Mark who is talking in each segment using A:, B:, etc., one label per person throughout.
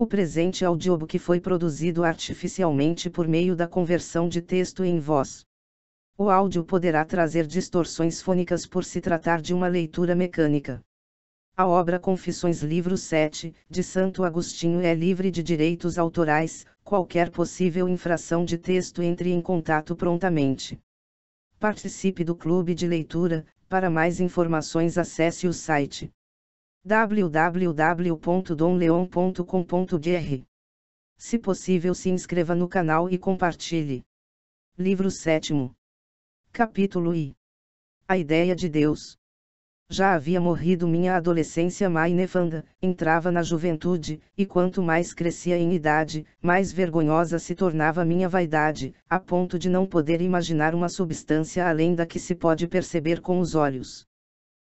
A: O presente audiobook foi produzido artificialmente por meio da conversão de texto em voz. O áudio poderá trazer distorções fônicas por se tratar de uma leitura mecânica. A obra Confissões Livro 7, de Santo Agostinho é livre de direitos autorais, qualquer possível infração de texto entre em contato prontamente. Participe do clube de leitura, para mais informações acesse o site www.domleon.com.br. Se possível, se inscreva no canal e compartilhe. Livro 7. Capítulo I. A ideia de Deus. Já havia morrido minha adolescência má e nefanda, entrava na juventude, e quanto mais crescia em idade, mais vergonhosa se tornava minha vaidade, a ponto de não poder imaginar uma substância além da que se pode perceber com os olhos.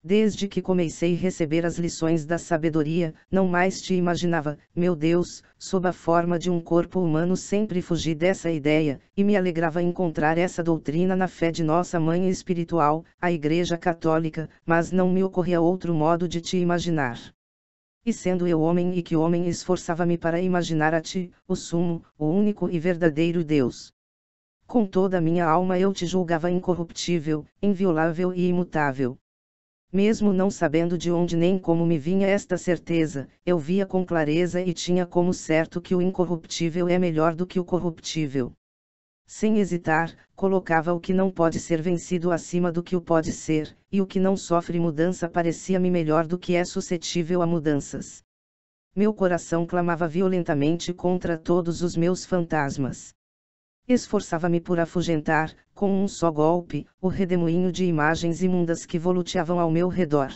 A: Desde que comecei a receber as lições da sabedoria, não mais te imaginava, meu Deus, sob a forma de um corpo humano sempre fugi dessa ideia, e me alegrava encontrar essa doutrina na fé de nossa mãe espiritual, a Igreja Católica, mas não me ocorria outro modo de te imaginar. E sendo eu homem e que homem esforçava-me para imaginar a ti, o sumo, o único e verdadeiro Deus. Com toda a minha alma eu te julgava incorruptível, inviolável e imutável. Mesmo não sabendo de onde nem como me vinha esta certeza, eu via com clareza e tinha como certo que o incorruptível é melhor do que o corruptível. Sem hesitar, colocava o que não pode ser vencido acima do que o pode ser, e o que não sofre mudança parecia-me melhor do que é suscetível a mudanças. Meu coração clamava violentamente contra todos os meus fantasmas. Esforçava-me por afugentar, com um só golpe, o redemoinho de imagens imundas que voluteavam ao meu redor.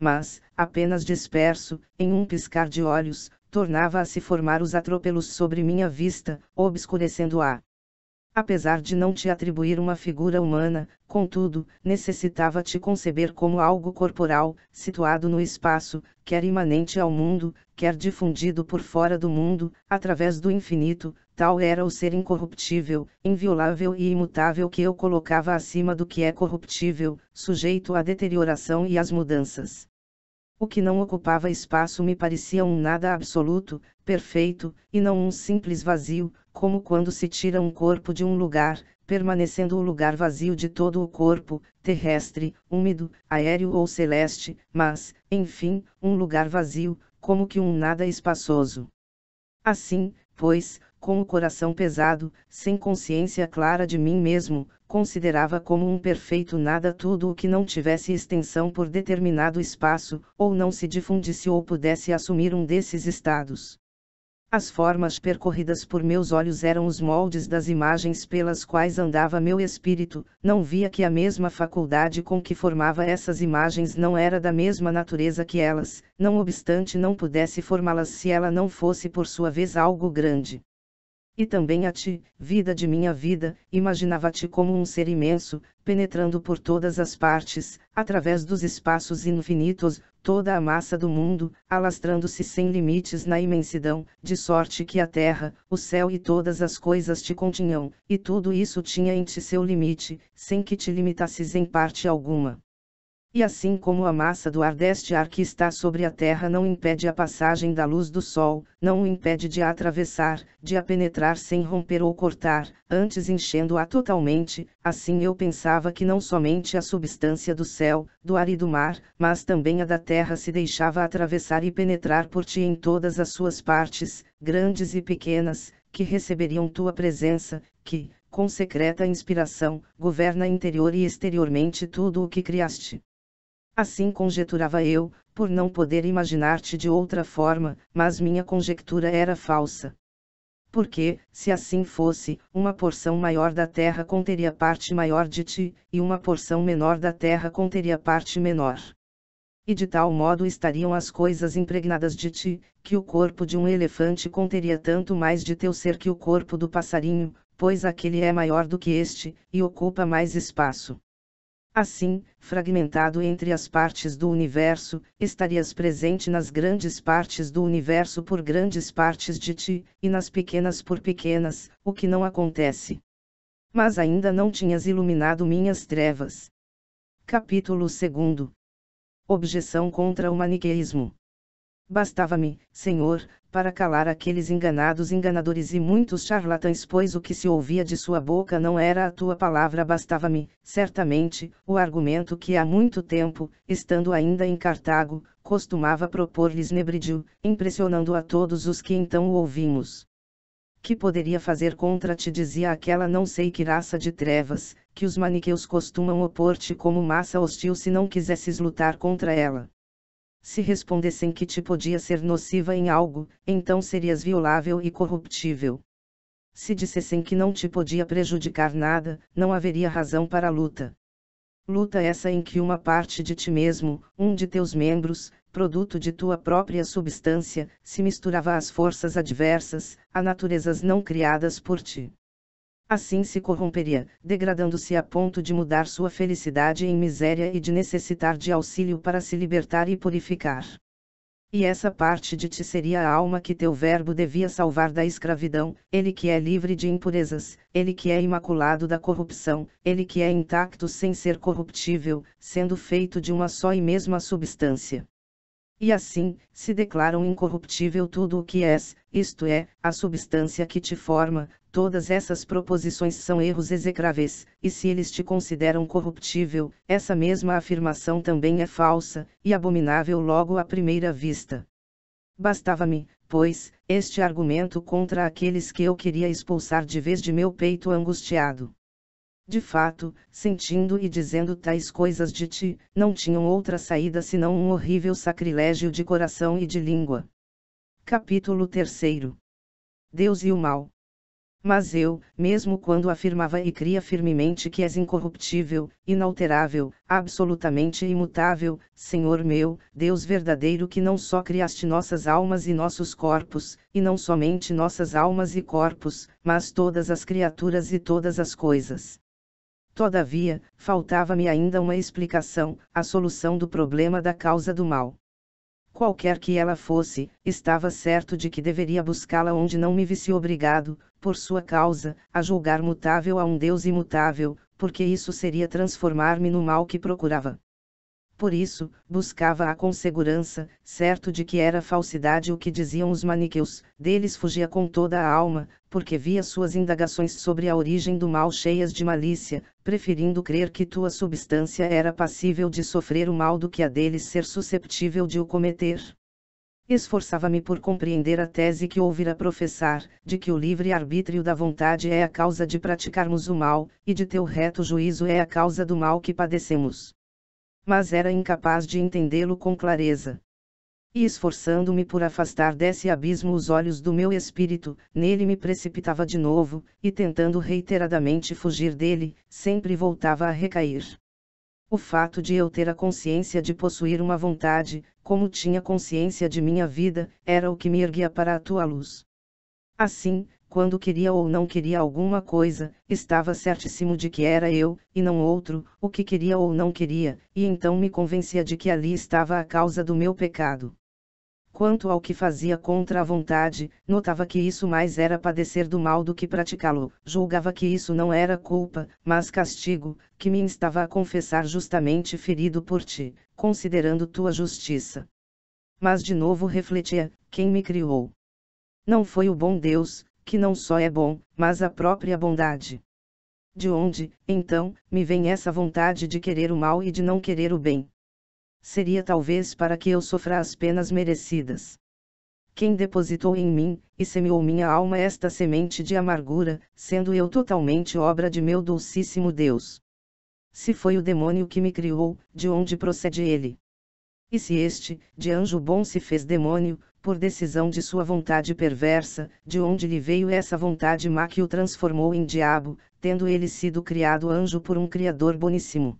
A: Mas, apenas disperso, em um piscar de olhos, tornava a se formar os atropelos sobre minha vista, obscurecendo-a. Apesar de não te atribuir uma figura humana, contudo, necessitava te conceber como algo corporal, situado no espaço, quer imanente ao mundo, quer difundido por fora do mundo, através do infinito, tal era o ser incorruptível, inviolável e imutável que eu colocava acima do que é corruptível, sujeito à deterioração e às mudanças. O que não ocupava espaço me parecia um nada absoluto, perfeito, e não um simples vazio, como quando se tira um corpo de um lugar, permanecendo o lugar vazio de todo o corpo, terrestre, úmido, aéreo ou celeste, mas, enfim, um lugar vazio, como que um nada espaçoso. Assim, pois, com o coração pesado, sem consciência clara de mim mesmo, considerava como um perfeito nada tudo o que não tivesse extensão por determinado espaço, ou não se difundisse ou pudesse assumir um desses estados. As formas percorridas por meus olhos eram os moldes das imagens pelas quais andava meu espírito, não via que a mesma faculdade com que formava essas imagens não era da mesma natureza que elas, não obstante não pudesse formá-las se ela não fosse por sua vez algo grande. E também a ti, vida de minha vida, imaginava-te como um ser imenso, penetrando por todas as partes, através dos espaços infinitos, toda a massa do mundo, alastrando-se sem limites na imensidão, de sorte que a terra, o céu e todas as coisas te continham, e tudo isso tinha em ti seu limite, sem que te limitasses em parte alguma. E assim como a massa do ar deste ar que está sobre a terra não impede a passagem da luz do sol, não o impede de a atravessar, de a penetrar sem romper ou cortar, antes enchendo-a totalmente, assim eu pensava que não somente a substância do céu, do ar e do mar, mas também a da terra se deixava atravessar e penetrar por ti em todas as suas partes, grandes e pequenas, que receberiam tua presença, que, com secreta inspiração, governa interior e exteriormente tudo o que criaste. Assim conjeturava eu, por não poder imaginar-te de outra forma, mas minha conjectura era falsa. Porque, se assim fosse, uma porção maior da terra conteria parte maior de ti, e uma porção menor da terra conteria parte menor. E de tal modo estariam as coisas impregnadas de ti, que o corpo de um elefante conteria tanto mais de teu ser que o corpo do passarinho, pois aquele é maior do que este, e ocupa mais espaço. Assim, fragmentado entre as partes do universo, estarias presente nas grandes partes do universo por grandes partes de ti, e nas pequenas por pequenas, o que não acontece. Mas ainda não tinhas iluminado minhas trevas. Capítulo 2 Objeção contra o maniqueísmo. Bastava-me, Senhor, para calar aqueles enganados enganadores e muitos charlatães, pois o que se ouvia de sua boca não era a tua palavra, bastava-me, certamente, o argumento que há muito tempo, estando ainda em Cartago, costumava propor-lhes Nebridio, impressionando a todos os que então o ouvimos. Que poderia fazer contra ti, dizia aquela não sei que raça de trevas, que os maniqueus costumam opor-te como massa hostil se não quisesses lutar contra ela. Se respondessem que te podia ser nociva em algo, então serias violável e corruptível. Se dissessem que não te podia prejudicar nada, não haveria razão para a luta. Luta essa em que uma parte de ti mesmo, um de teus membros, produto de tua própria substância, se misturava às forças adversas, a naturezas não criadas por ti. Assim se corromperia, degradando-se a ponto de mudar sua felicidade em miséria e de necessitar de auxílio para se libertar e purificar. E essa parte de ti seria a alma que teu Verbo devia salvar da escravidão, ele que é livre de impurezas, ele que é imaculado da corrupção, ele que é intacto sem ser corruptível, sendo feito de uma só e mesma substância. E assim, se declaram incorruptível tudo o que és, isto é, a substância que te forma, todas essas proposições são erros execráveis, e se eles te consideram corruptível, essa mesma afirmação também é falsa, e abominável logo à primeira vista. Bastava-me, pois, este argumento contra aqueles que eu queria expulsar de vez de meu peito angustiado. De fato, sentindo e dizendo tais coisas de ti, não tinham outra saída senão um horrível sacrilégio de coração e de língua. Capítulo 3 Deus e o mal. Mas eu, mesmo quando afirmava e cria firmemente que és incorruptível, inalterável, absolutamente imutável, Senhor meu, Deus verdadeiro que não só criaste nossas almas e nossos corpos, e não somente nossas almas e corpos, mas todas as criaturas e todas as coisas Todavia, faltava-me ainda uma explicação, a solução do problema da causa do mal. Qualquer que ela fosse, estava certo de que deveria buscá-la onde não me visse obrigado, por sua causa, a julgar mutável a um Deus imutável, porque isso seria transformar-me no mal que procurava. Por isso, buscava-a com segurança, certo de que era falsidade o que diziam os maniqueus, deles fugia com toda a alma, porque via suas indagações sobre a origem do mal cheias de malícia, preferindo crer que tua substância era passível de sofrer o mal do que a deles ser susceptível de o cometer. Esforçava-me por compreender a tese que ouvira professar, de que o livre-arbítrio da vontade é a causa de praticarmos o mal, e de teu reto juízo é a causa do mal que padecemos mas era incapaz de entendê-lo com clareza. E esforçando-me por afastar desse abismo os olhos do meu espírito, nele me precipitava de novo, e tentando reiteradamente fugir dele, sempre voltava a recair. O fato de eu ter a consciência de possuir uma vontade, como tinha consciência de minha vida, era o que me erguia para a tua luz. Assim, quando queria ou não queria alguma coisa, estava certíssimo de que era eu, e não outro, o que queria ou não queria, e então me convencia de que ali estava a causa do meu pecado. Quanto ao que fazia contra a vontade, notava que isso mais era padecer do mal do que praticá-lo, julgava que isso não era culpa, mas castigo, que me instava a confessar justamente ferido por ti, considerando tua justiça. Mas de novo refletia: quem me criou? Não foi o bom Deus, que não só é bom, mas a própria bondade. De onde, então, me vem essa vontade de querer o mal e de não querer o bem? Seria talvez para que eu sofra as penas merecidas. Quem depositou em mim, e semeou minha alma esta semente de amargura, sendo eu totalmente obra de meu dulcíssimo Deus? Se foi o demônio que me criou, de onde procede ele? E se este, de anjo bom se fez demônio, por decisão de sua vontade perversa, de onde lhe veio essa vontade má que o transformou em diabo, tendo ele sido criado anjo por um Criador boníssimo.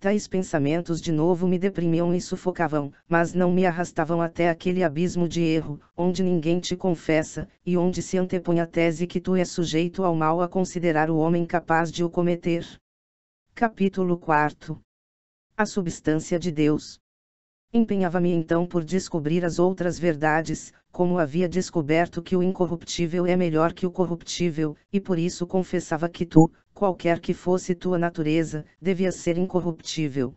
A: Tais pensamentos de novo me deprimiam e sufocavam, mas não me arrastavam até aquele abismo de erro, onde ninguém te confessa, e onde se antepõe a tese que tu és sujeito ao mal a considerar o homem capaz de o cometer. Capítulo 4 A substância de Deus. Empenhava-me então por descobrir as outras verdades, como havia descoberto que o incorruptível é melhor que o corruptível, e por isso confessava que tu, qualquer que fosse tua natureza, devias ser incorruptível.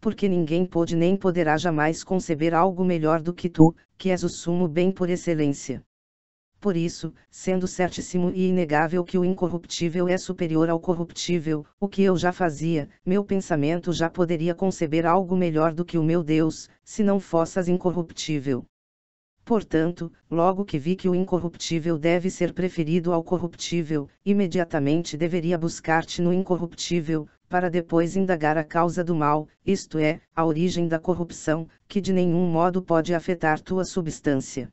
A: porque ninguém pôde nem poderá jamais conceber algo melhor do que tu, que és o sumo bem por excelência. Por isso, sendo certíssimo e inegável que o incorruptível é superior ao corruptível, o que eu já fazia, meu pensamento já poderia conceber algo melhor do que o meu Deus, se não fossas incorruptível. Portanto, logo que vi que o incorruptível deve ser preferido ao corruptível, imediatamente deveria buscar-te no incorruptível, para depois indagar a causa do mal, isto é, a origem da corrupção, que de nenhum modo pode afetar tua substância.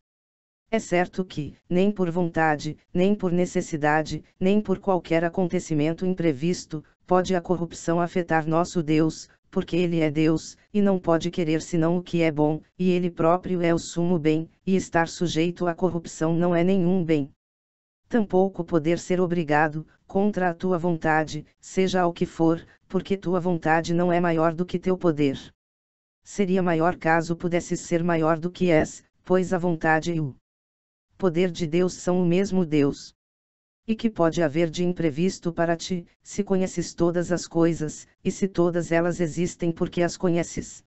A: É certo que, nem por vontade, nem por necessidade, nem por qualquer acontecimento imprevisto, pode a corrupção afetar nosso Deus, porque Ele é Deus, e não pode querer senão o que é bom, e Ele próprio é o sumo bem, e estar sujeito à corrupção não é nenhum bem tampouco poder ser obrigado, contra a tua vontade, seja o que for, porque tua vontade não é maior do que teu poder. Seria maior caso pudesses ser maior do que és, pois a vontade e o poder de Deus são o mesmo Deus. E que pode haver de imprevisto para ti, se conheces todas as coisas, e se todas elas existem porque as conheces.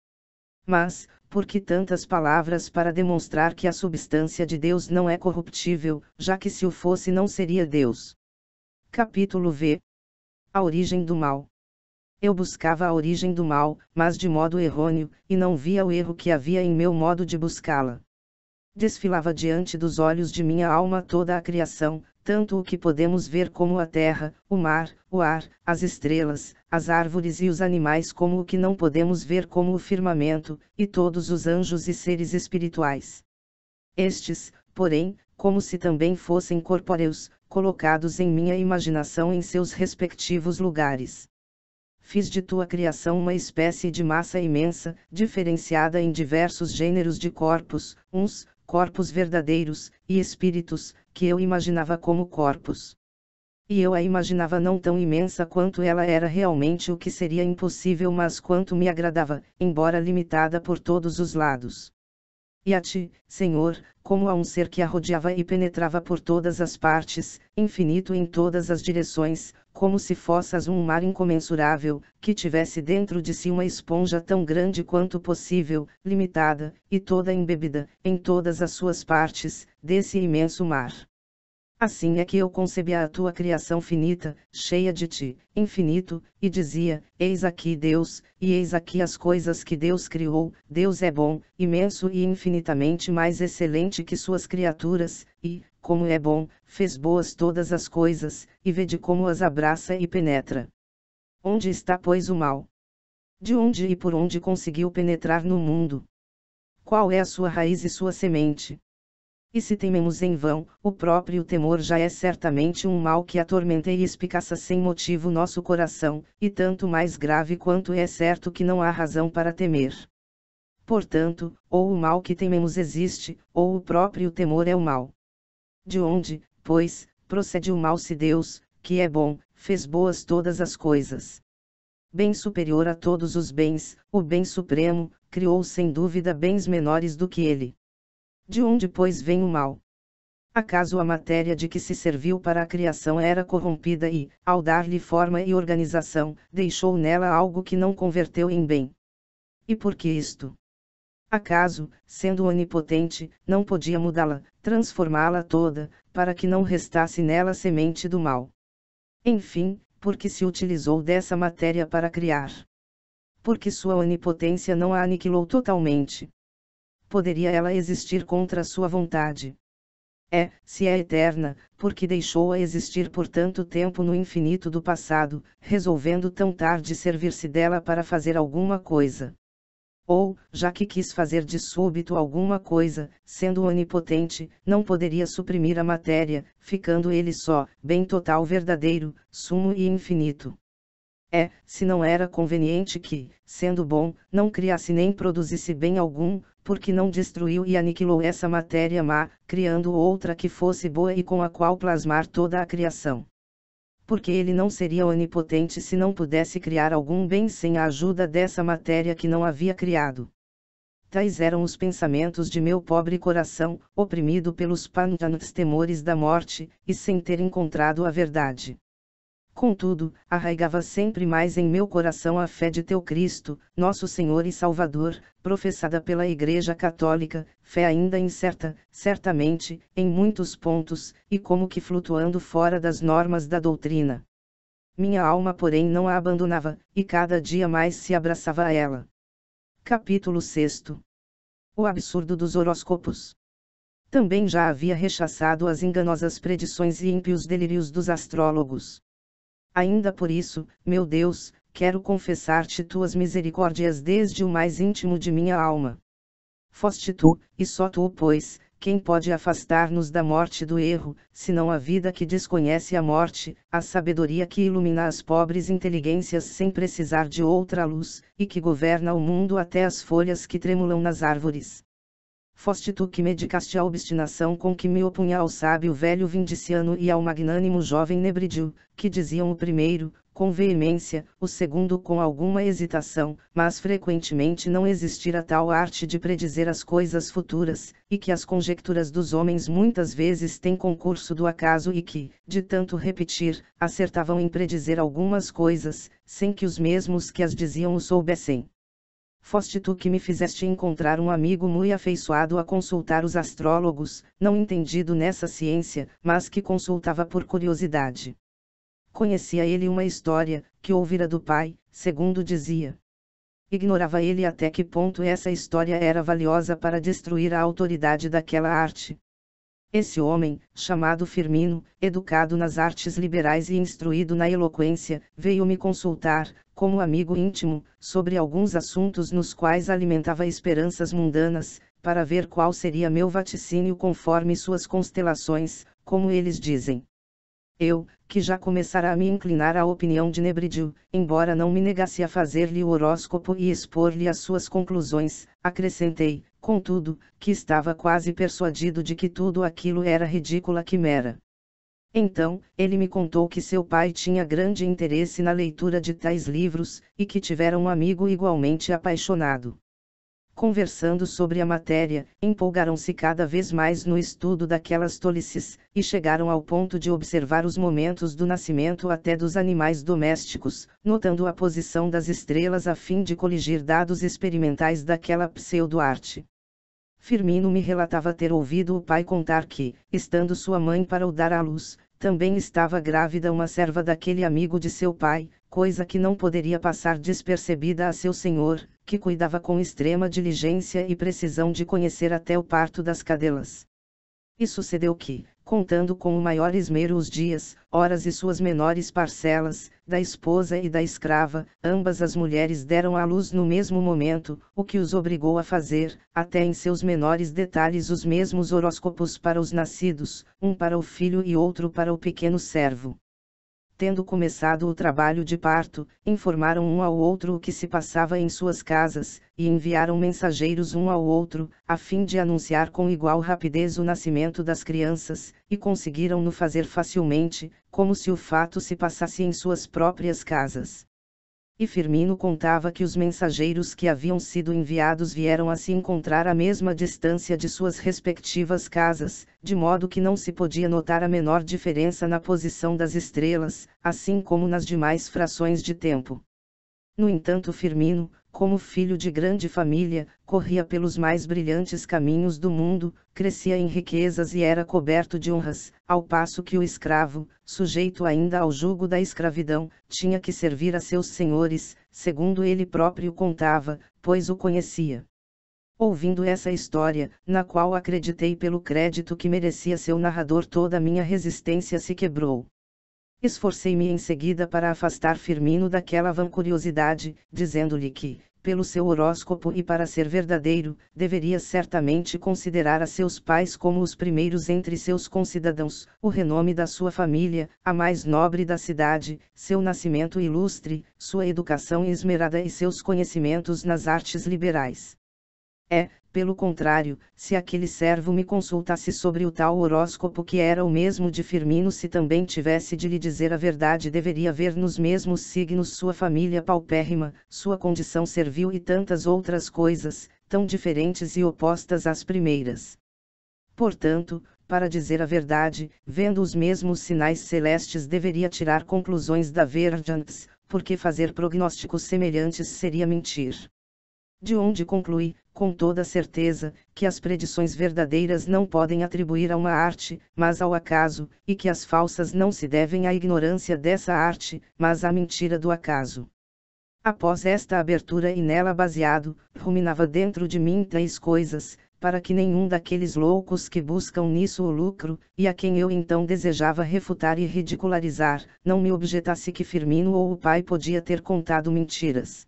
A: Mas, por que tantas palavras para demonstrar que a substância de Deus não é corruptível, já que se o fosse não seria Deus? Capítulo V A origem do mal. Eu buscava a origem do mal, mas de modo errôneo, e não via o erro que havia em meu modo de buscá-la. Desfilava diante dos olhos de minha alma toda a criação, tanto o que podemos ver como a terra, o mar, o ar, as estrelas, as árvores e os animais, como o que não podemos ver como o firmamento, e todos os anjos e seres espirituais. Estes, porém, como se também fossem corpóreos, colocados em minha imaginação em seus respectivos lugares. Fiz de tua criação uma espécie de massa imensa, diferenciada em diversos gêneros de corpos, uns, corpos verdadeiros, e espíritos, que eu imaginava como corpos. E eu a imaginava não tão imensa quanto ela era realmente o que seria impossível, mas quanto me agradava, embora limitada por todos os lados. E a ti, Senhor, como a um ser que a rodeava e penetrava por todas as partes, infinito em todas as direções, como se fossas um mar incomensurável, que tivesse dentro de si uma esponja tão grande quanto possível, limitada, e toda embebida, em todas as suas partes, desse imenso mar. Assim é que eu concebia a tua criação finita, cheia de ti, infinito, e dizia: Eis aqui Deus, e eis aqui as coisas que Deus criou. Deus é bom, imenso e infinitamente mais excelente que suas criaturas, e, como é bom, fez boas todas as coisas, e vede como as abraça e penetra. Onde está, pois, o mal? De onde e por onde conseguiu penetrar no mundo? Qual é a sua raiz e sua semente? E se tememos em vão, o próprio temor já é certamente um mal que atormenta e espicaça sem motivo nosso coração, e tanto mais grave quanto é certo que não há razão para temer. Portanto, ou o mal que tememos existe, ou o próprio temor é o mal. De onde, pois, procede o mal se Deus, que é bom, fez boas todas as coisas? Bem superior a todos os bens, o bem supremo, criou sem dúvida bens menores do que ele. De onde, pois, vem o mal? Acaso a matéria de que se serviu para a criação era corrompida e, ao dar-lhe forma e organização, deixou nela algo que não converteu em bem? E por que isto? Acaso, sendo onipotente, não podia mudá-la, transformá-la toda, para que não restasse nela semente do mal? Enfim, porque se utilizou dessa matéria para criar. Porque sua onipotência não a aniquilou totalmente. Poderia ela existir contra sua vontade? É, se é eterna, porque deixou-a existir por tanto tempo no infinito do passado, resolvendo tão tarde servir-se dela para fazer alguma coisa ou, já que quis fazer de súbito alguma coisa, sendo onipotente, não poderia suprimir a matéria, ficando ele só, bem total verdadeiro, sumo e infinito. É, se não era conveniente que, sendo bom, não criasse nem produzisse bem algum, porque não destruiu e aniquilou essa matéria má, criando outra que fosse boa e com a qual plasmar toda a criação porque ele não seria onipotente se não pudesse criar algum bem sem a ajuda dessa matéria que não havia criado. Tais eram os pensamentos de meu pobre coração, oprimido pelos pântanos temores da morte, e sem ter encontrado a verdade. Contudo, arraigava sempre mais em meu coração a fé de teu Cristo, nosso Senhor e Salvador, professada pela Igreja Católica, fé ainda incerta, certamente, em muitos pontos, e como que flutuando fora das normas da doutrina. Minha alma, porém, não a abandonava, e cada dia mais se abraçava a ela. Capítulo 6 O absurdo dos horóscopos. Também já havia rechaçado as enganosas predições e ímpios delírios dos astrólogos. Ainda por isso, meu Deus, quero confessar-te tuas misericórdias desde o mais íntimo de minha alma. Foste tu, e só tu, pois, quem pode afastar-nos da morte do erro, senão a vida que desconhece a morte, a sabedoria que ilumina as pobres inteligências sem precisar de outra luz, e que governa o mundo até as folhas que tremulam nas árvores. Foste tu que medicaste a obstinação com que me opunha ao sábio velho Vindiciano e ao magnânimo jovem Nebridio, que diziam o primeiro, com veemência, o segundo com alguma hesitação, mas frequentemente não existira tal arte de predizer as coisas futuras, e que as conjecturas dos homens muitas vezes têm concurso do acaso e que, de tanto repetir, acertavam em predizer algumas coisas, sem que os mesmos que as diziam o soubessem. Foste tu que me fizeste encontrar um amigo muito afeiçoado a consultar os astrólogos, não entendido nessa ciência, mas que consultava por curiosidade. Conhecia ele uma história, que ouvira do pai, segundo dizia. Ignorava ele até que ponto essa história era valiosa para destruir a autoridade daquela arte. Esse homem, chamado Firmino, educado nas artes liberais e instruído na eloquência, veio me consultar, como amigo íntimo, sobre alguns assuntos nos quais alimentava esperanças mundanas, para ver qual seria meu vaticínio conforme suas constelações, como eles dizem. Eu, que já começara a me inclinar à opinião de Nebridio, embora não me negasse a fazer-lhe o horóscopo e expor-lhe as suas conclusões, acrescentei, contudo, que estava quase persuadido de que tudo aquilo era ridícula quimera. Então, ele me contou que seu pai tinha grande interesse na leitura de tais livros, e que tivera um amigo igualmente apaixonado conversando sobre a matéria, empolgaram-se cada vez mais no estudo daquelas tolices, e chegaram ao ponto de observar os momentos do nascimento até dos animais domésticos, notando a posição das estrelas a fim de coligir dados experimentais daquela pseudo-arte. Firmino me relatava ter ouvido o pai contar que, estando sua mãe para o dar à luz, também estava grávida uma serva daquele amigo de seu pai, coisa que não poderia passar despercebida a seu senhor, que cuidava com extrema diligência e precisão de conhecer até o parto das cadelas. E sucedeu que, contando com o maior esmero os dias, horas e suas menores parcelas, da esposa e da escrava, ambas as mulheres deram à luz no mesmo momento, o que os obrigou a fazer, até em seus menores detalhes os mesmos horóscopos para os nascidos, um para o filho e outro para o pequeno servo tendo começado o trabalho de parto, informaram um ao outro o que se passava em suas casas, e enviaram mensageiros um ao outro, a fim de anunciar com igual rapidez o nascimento das crianças, e conseguiram-no fazer facilmente, como se o fato se passasse em suas próprias casas. E Firmino contava que os mensageiros que haviam sido enviados vieram a se encontrar à mesma distância de suas respectivas casas, de modo que não se podia notar a menor diferença na posição das estrelas, assim como nas demais frações de tempo. No entanto, Firmino, como filho de grande família, corria pelos mais brilhantes caminhos do mundo, crescia em riquezas e era coberto de honras, ao passo que o escravo, sujeito ainda ao jugo da escravidão, tinha que servir a seus senhores, segundo ele próprio contava, pois o conhecia. Ouvindo essa história, na qual acreditei pelo crédito que merecia seu narrador, toda a minha resistência se quebrou. Esforcei-me em seguida para afastar Firmino daquela vã curiosidade, dizendo-lhe que, pelo seu horóscopo e para ser verdadeiro, deveria certamente considerar a seus pais como os primeiros entre seus concidadãos, o renome da sua família, a mais nobre da cidade, seu nascimento ilustre, sua educação esmerada e seus conhecimentos nas artes liberais. É, pelo contrário, se aquele servo me consultasse sobre o tal horóscopo que era o mesmo de Firmino, se também tivesse de lhe dizer a verdade, deveria ver nos mesmos signos sua família paupérrima, sua condição servil e tantas outras coisas, tão diferentes e opostas às primeiras. Portanto, para dizer a verdade, vendo os mesmos sinais celestes deveria tirar conclusões da verdade, porque fazer prognósticos semelhantes seria mentir. De onde conclui, com toda certeza, que as predições verdadeiras não podem atribuir a uma arte, mas ao acaso, e que as falsas não se devem à ignorância dessa arte, mas à mentira do acaso. Após esta abertura e nela baseado, ruminava dentro de mim três coisas, para que nenhum daqueles loucos que buscam nisso o lucro, e a quem eu então desejava refutar e ridicularizar, não me objetasse que Firmino ou o pai podia ter contado mentiras.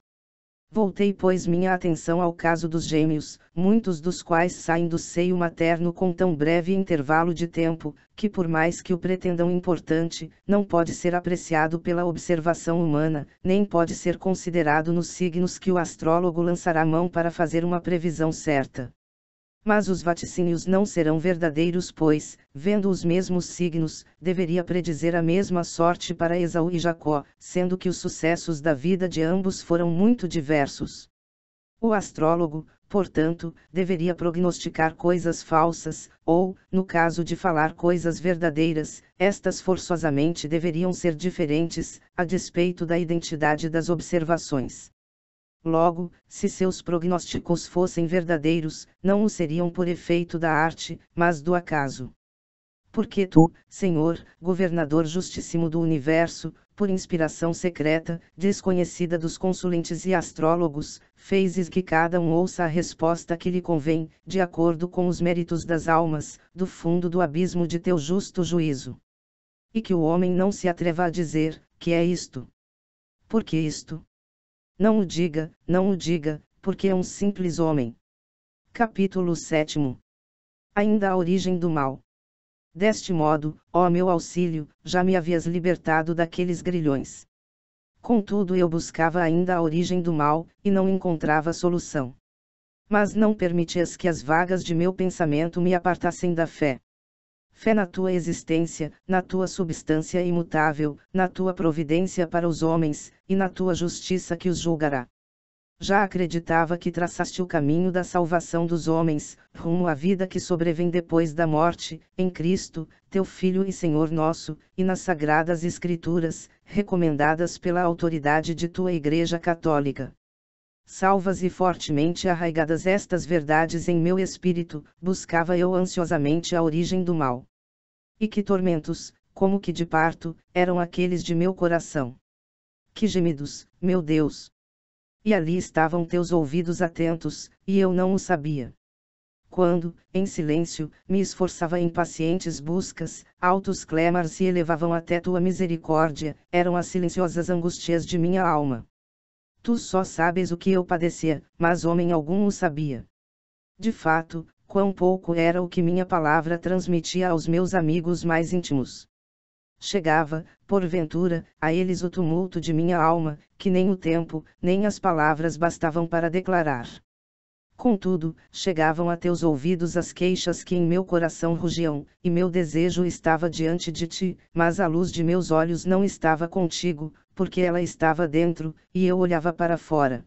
A: Voltei pois minha atenção ao caso dos gêmeos, muitos dos quais saem do seio materno com tão breve intervalo de tempo, que por mais que o pretendam importante, não pode ser apreciado pela observação humana, nem pode ser considerado nos signos que o astrólogo lançará mão para fazer uma previsão certa. Mas os vaticínios não serão verdadeiros, pois, vendo os mesmos signos, deveria predizer a mesma sorte para Esaú e Jacó, sendo que os sucessos da vida de ambos foram muito diversos. O astrólogo, portanto, deveria prognosticar coisas falsas, ou, no caso de falar coisas verdadeiras, estas forçosamente deveriam ser diferentes, a despeito da identidade das observações. Logo, se seus prognósticos fossem verdadeiros, não o seriam por efeito da arte, mas do acaso. Porque tu, Senhor, governador justíssimo do universo, por inspiração secreta, desconhecida dos consulentes e astrólogos, fezes que cada um ouça a resposta que lhe convém, de acordo com os méritos das almas, do fundo do abismo de teu justo juízo. E que o homem não se atreva a dizer, que é isto. Porque isto? Não o diga, não o diga, porque é um simples homem. Capítulo 7 Ainda a origem do mal. Deste modo, ó meu auxílio, já me havias libertado daqueles grilhões. Contudo, eu buscava ainda a origem do mal, e não encontrava solução. Mas não permitias que as vagas de meu pensamento me apartassem da fé fé na tua existência, na tua substância imutável, na tua providência para os homens, e na tua justiça que os julgará. Já acreditava que traçaste o caminho da salvação dos homens, rumo à vida que sobrevém depois da morte, em Cristo, teu Filho e Senhor nosso, e nas sagradas Escrituras, recomendadas pela autoridade de tua Igreja Católica. Salvas e fortemente arraigadas estas verdades em meu espírito, buscava eu ansiosamente a origem do mal. E que tormentos, como que de parto, eram aqueles de meu coração. Que gemidos, meu Deus! E ali estavam teus ouvidos atentos, e eu não o sabia. Quando, em silêncio, me esforçava em pacientes buscas, altos clamores se elevavam até tua misericórdia, eram as silenciosas angústias de minha alma. Tu só sabes o que eu padecia, mas homem algum o sabia. De fato, quão pouco era o que minha palavra transmitia aos meus amigos mais íntimos. Chegava, porventura, a eles o tumulto de minha alma, que nem o tempo, nem as palavras bastavam para declarar. Contudo, chegavam a teus ouvidos as queixas que em meu coração rugiam, e meu desejo estava diante de ti, mas a luz de meus olhos não estava contigo, porque ela estava dentro, e eu olhava para fora.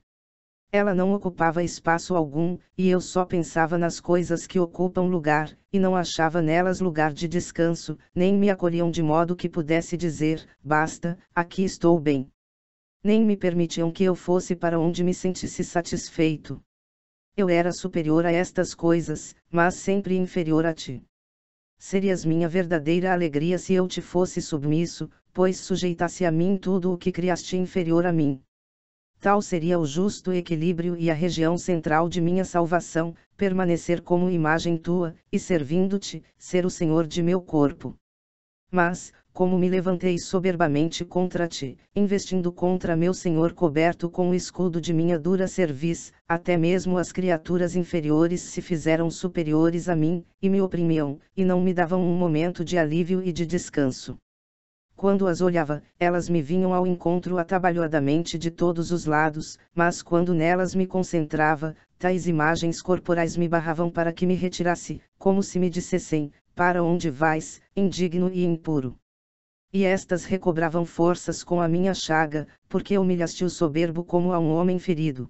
A: Ela não ocupava espaço algum, e eu só pensava nas coisas que ocupam lugar, e não achava nelas lugar de descanso, nem me acolhiam de modo que pudesse dizer: basta, aqui estou bem. Nem me permitiam que eu fosse para onde me sentisse satisfeito. Eu era superior a estas coisas, mas sempre inferior a ti. Serias minha verdadeira alegria se eu te fosse submisso, pois sujeitasse a mim tudo o que criaste inferior a mim. Tal seria o justo equilíbrio e a região central de minha salvação, permanecer como imagem tua, e servindo-te, ser o Senhor de meu corpo. Mas, como me levantei soberbamente contra ti, investindo contra meu Senhor coberto com o escudo de minha dura cerviz, até mesmo as criaturas inferiores se fizeram superiores a mim, e me oprimiam, e não me davam um momento de alívio e de descanso. Quando as olhava, elas me vinham ao encontro atabalhoadamente de todos os lados, mas quando nelas me concentrava, tais imagens corporais me barravam para que me retirasse, como se me dissessem: Para onde vais, indigno e impuro? E estas recobravam forças com a minha chaga, porque humilhaste o soberbo como a um homem ferido.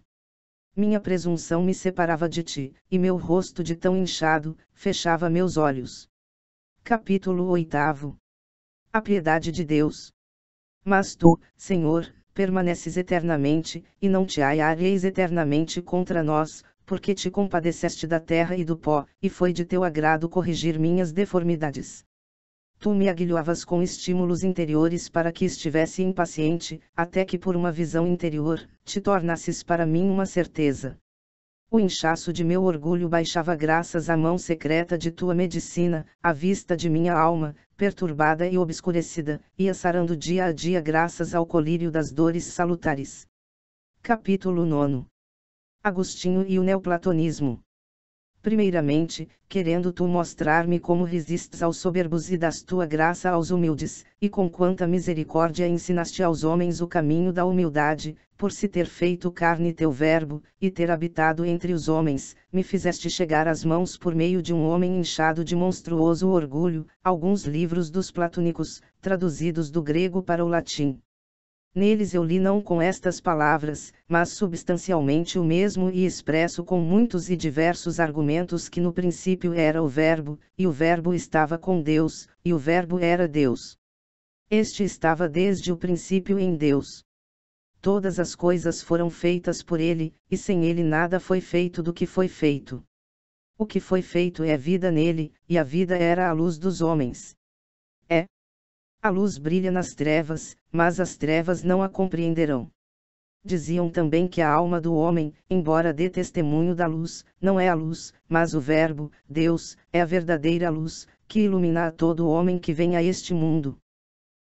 A: Minha presunção me separava de ti, e meu rosto de tão inchado, fechava meus olhos. Capítulo 8 A piedade de Deus. Mas tu, Senhor, permaneces eternamente, e não te aiareis eternamente contra nós, porque te compadeceste da terra e do pó, e foi de teu agrado corrigir minhas deformidades. Tu me aguilhoavas com estímulos interiores para que estivesse impaciente, até que por uma visão interior, te tornasses para mim uma certeza. O inchaço de meu orgulho baixava graças à mão secreta de tua medicina, a vista de minha alma, perturbada e obscurecida, ia sarando dia a dia graças ao colírio das dores salutares. Capítulo 9 Agostinho e o Neoplatonismo Primeiramente, querendo tu mostrar-me como resistes aos soberbos e das tua graça aos humildes, e com quanta misericórdia ensinaste aos homens o caminho da humildade, por se ter feito carne teu verbo, e ter habitado entre os homens, me fizeste chegar às mãos por meio de um homem inchado de monstruoso orgulho, alguns livros dos platônicos, traduzidos do grego para o latim. Neles eu li não com estas palavras, mas substancialmente o mesmo e expresso com muitos e diversos argumentos que no princípio era o Verbo, e o Verbo estava com Deus, e o Verbo era Deus. Este estava desde o princípio em Deus. Todas as coisas foram feitas por ele, e sem ele nada foi feito do que foi feito. O que foi feito é vida nele, e a vida era a luz dos homens. A luz brilha nas trevas, mas as trevas não a compreenderão. Diziam também que a alma do homem, embora dê testemunho da luz, não é a luz, mas o Verbo, Deus, é a verdadeira luz, que ilumina a todo homem que vem a este mundo.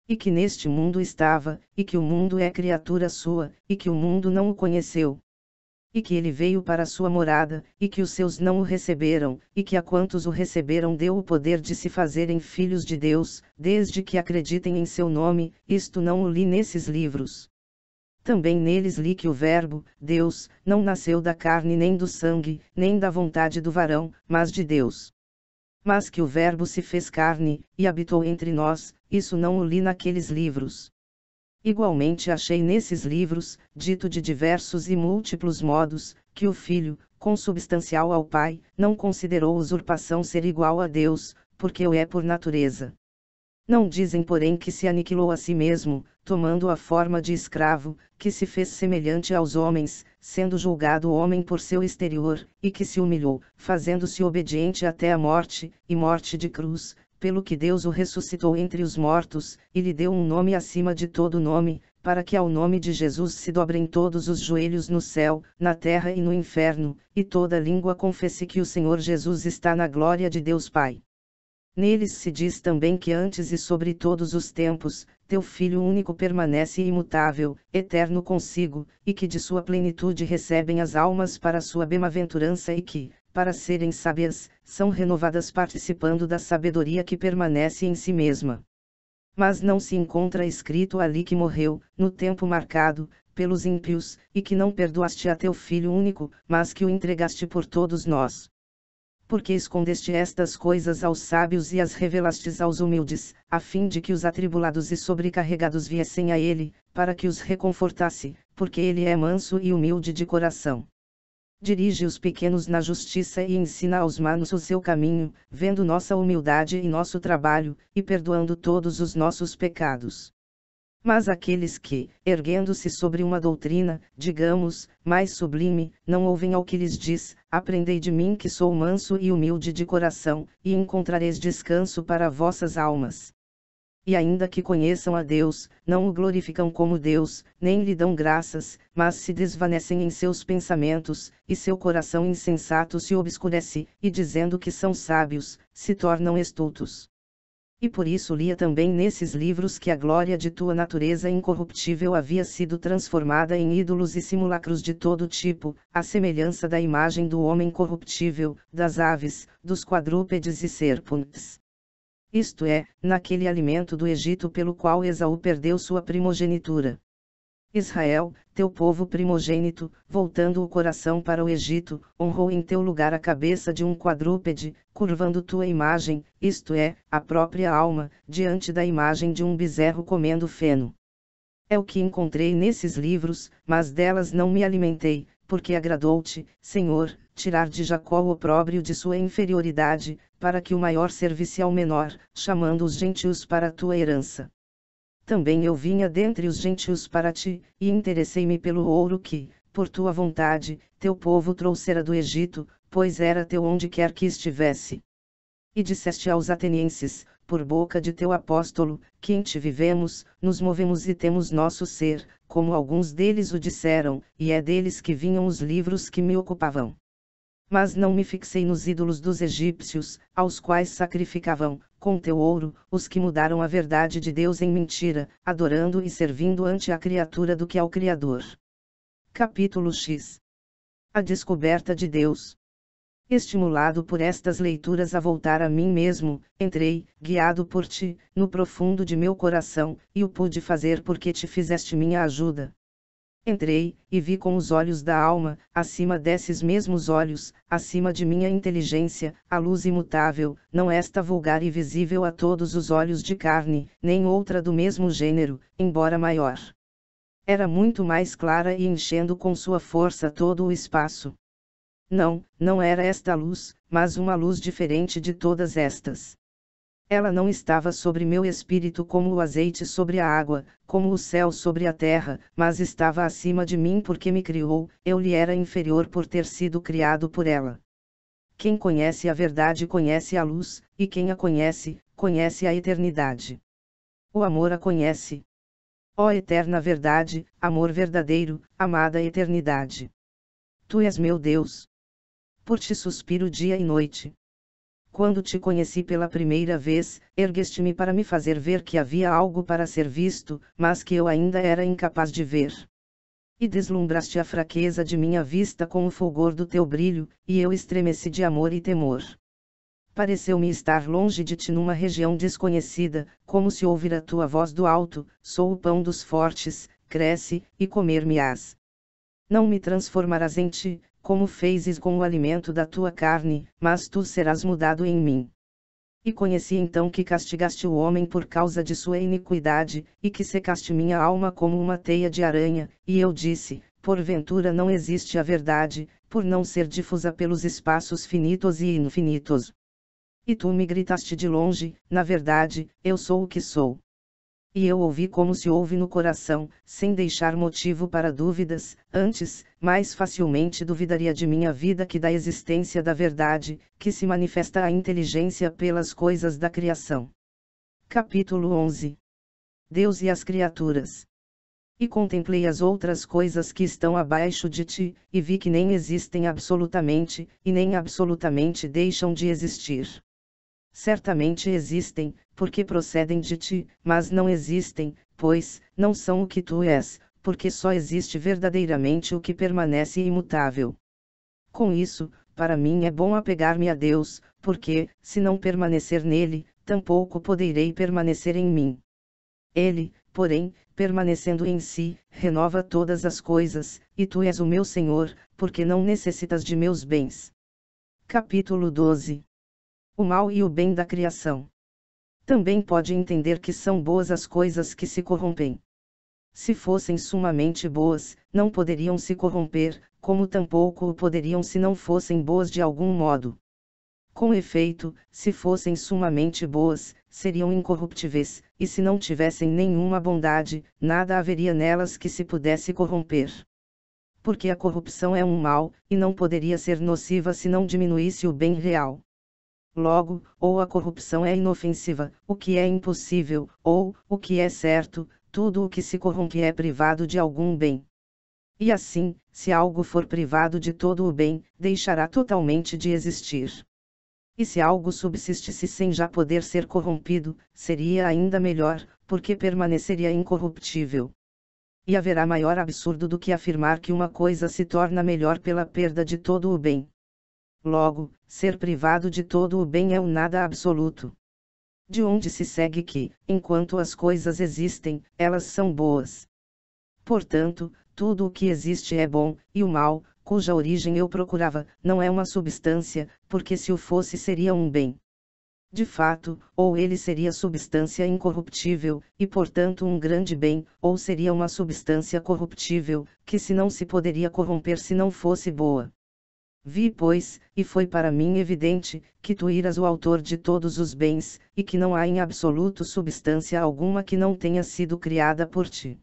A: E que neste mundo estava, e que o mundo é criatura sua, e que o mundo não o conheceu e que ele veio para sua morada, e que os seus não o receberam, e que a quantos o receberam deu o poder de se fazerem filhos de Deus, desde que acreditem em seu nome, isto não o li nesses livros. Também neles li que o Verbo, Deus, não nasceu da carne nem do sangue, nem da vontade do varão, mas de Deus. Mas que o Verbo se fez carne, e habitou entre nós, isso não o li naqueles livros. Igualmente achei nesses livros, dito de diversos e múltiplos modos, que o Filho, consubstancial ao Pai, não considerou usurpação ser igual a Deus, porque o é por natureza. Não dizem, porém, que se aniquilou a si mesmo, tomando a forma de escravo, que se fez semelhante aos homens, sendo julgado homem por seu exterior, e que se humilhou, fazendo-se obediente até a morte, e morte de cruz, pelo que Deus o ressuscitou entre os mortos, e lhe deu um nome acima de todo nome, para que ao nome de Jesus se dobrem todos os joelhos no céu, na terra e no inferno, e toda língua confesse que o Senhor Jesus está na glória de Deus Pai. Neles se diz também que antes e sobre todos os tempos, teu Filho único permanece imutável, eterno consigo, e que de sua plenitude recebem as almas para sua bem-aventurança e que, para serem sábias, são renovadas participando da sabedoria que permanece em si mesma. Mas não se encontra escrito ali que morreu, no tempo marcado, pelos ímpios, e que não perdoaste a teu filho único, mas que o entregaste por todos nós. Porque escondeste estas coisas aos sábios e as revelastes aos humildes, a fim de que os atribulados e sobrecarregados viessem a ele, para que os reconfortasse, porque ele é manso e humilde de coração dirige os pequenos na justiça e ensina aos manos o seu caminho, vendo nossa humildade e nosso trabalho, e perdoando todos os nossos pecados. Mas aqueles que, erguendo-se sobre uma doutrina, digamos, mais sublime, não ouvem ao que lhes diz, aprendei de mim que sou manso e humilde de coração, e encontrareis descanso para vossas almas e ainda que conheçam a Deus, não o glorificam como Deus, nem lhe dão graças, mas se desvanecem em seus pensamentos, e seu coração insensato se obscurece, e dizendo que são sábios, se tornam estultos. E por isso lia também nesses livros que a glória de tua natureza incorruptível havia sido transformada em ídolos e simulacros de todo tipo, à semelhança da imagem do homem corruptível, das aves, dos quadrúpedes e serpentes isto é, naquele alimento do Egito pelo qual Esaú perdeu sua primogenitura. Israel, teu povo primogênito, voltando o coração para o Egito, honrou em teu lugar a cabeça de um quadrúpede, curvando tua imagem, isto é, a própria alma, diante da imagem de um bezerro comendo feno. É o que encontrei nesses livros, mas delas não me alimentei, porque agradou-te, Senhor, tirar de Jacó o opróbrio de sua inferioridade, para que o maior servisse ao menor, chamando os gentios para a tua herança. Também eu vinha dentre os gentios para ti, e interessei-me pelo ouro que, por tua vontade, teu povo trouxera do Egito, pois era teu onde quer que estivesse. E disseste aos atenienses, por boca de teu apóstolo, que em ti vivemos, nos movemos e temos nosso ser, como alguns deles o disseram, e é deles que vinham os livros que me ocupavam. Mas não me fixei nos ídolos dos egípcios, aos quais sacrificavam, com teu ouro, os que mudaram a verdade de Deus em mentira, adorando e servindo ante a criatura do que ao Criador. Capítulo X A descoberta de Deus. Estimulado por estas leituras a voltar a mim mesmo, entrei, guiado por ti, no profundo de meu coração, e o pude fazer porque te fizeste minha ajuda. Entrei, e vi com os olhos da alma, acima desses mesmos olhos, acima de minha inteligência, a luz imutável, não esta vulgar e visível a todos os olhos de carne, nem outra do mesmo gênero, embora maior. Era muito mais clara e enchendo com sua força todo o espaço. Não, não era esta luz, mas uma luz diferente de todas estas. Ela não estava sobre meu espírito como o azeite sobre a água, como o céu sobre a terra, mas estava acima de mim porque me criou, eu lhe era inferior por ter sido criado por ela. Quem conhece a verdade conhece a luz, e quem a conhece, conhece a eternidade. O amor a conhece. Ó eterna verdade, amor verdadeiro, amada eternidade. Tu és meu Deus. Por ti suspiro dia e noite. Quando te conheci pela primeira vez, ergueste-me para me fazer ver que havia algo para ser visto, mas que eu ainda era incapaz de ver. E deslumbraste a fraqueza de minha vista com o fulgor do teu brilho, e eu estremeci de amor e temor. Pareceu-me estar longe de ti numa região desconhecida, como se ouvir a tua voz do alto: sou o pão dos fortes, cresce, e comer-me-ás. Não me transformarás em ti, como fezes com o alimento da tua carne, mas tu serás mudado em mim. E conheci então que castigaste o homem por causa de sua iniquidade, e que secaste minha alma como uma teia de aranha, e eu disse: porventura não existe a verdade, por não ser difusa pelos espaços finitos e infinitos. E tu me gritaste de longe: na verdade, eu sou o que sou. E eu ouvi como se ouve no coração, sem deixar motivo para dúvidas, antes, mais facilmente duvidaria de minha vida que da existência da verdade, que se manifesta a inteligência pelas coisas da criação. Capítulo 11 Deus e as criaturas. E contemplei as outras coisas que estão abaixo de ti, e vi que nem existem absolutamente, e nem absolutamente deixam de existir. Certamente existem, porque procedem de ti, mas não existem, pois, não são o que tu és, porque só existe verdadeiramente o que permanece imutável. Com isso, para mim é bom apegar-me a Deus, porque, se não permanecer nele, tampouco poderei permanecer em mim. Ele, porém, permanecendo em si, renova todas as coisas, e tu és o meu Senhor, porque não necessitas de meus bens. Capítulo 12 O mal e o bem da criação também pode entender que são boas as coisas que se corrompem. Se fossem sumamente boas, não poderiam se corromper, como tampouco o poderiam se não fossem boas de algum modo. Com efeito, se fossem sumamente boas, seriam incorruptíveis, e se não tivessem nenhuma bondade, nada haveria nelas que se pudesse corromper. Porque a corrupção é um mal, e não poderia ser nociva se não diminuísse o bem real. Logo, ou a corrupção é inofensiva, o que é impossível, ou, o que é certo, tudo o que se corrompe é privado de algum bem. E assim, se algo for privado de todo o bem, deixará totalmente de existir. E se algo subsistisse sem já poder ser corrompido, seria ainda melhor, porque permaneceria incorruptível. E haverá maior absurdo do que afirmar que uma coisa se torna melhor pela perda de todo o bem. Logo, ser privado de todo o bem é um nada absoluto. De onde se segue que, enquanto as coisas existem, elas são boas. Portanto, tudo o que existe é bom, e o mal, cuja origem eu procurava, não é uma substância, porque se o fosse seria um bem. De fato, ou ele seria substância incorruptível, e portanto um grande bem, ou seria uma substância corruptível, que se não se poderia corromper se não fosse boa. Vi, pois, e foi para mim evidente, que tu irás o autor de todos os bens, e que não há em absoluto substância alguma que não tenha sido criada por ti.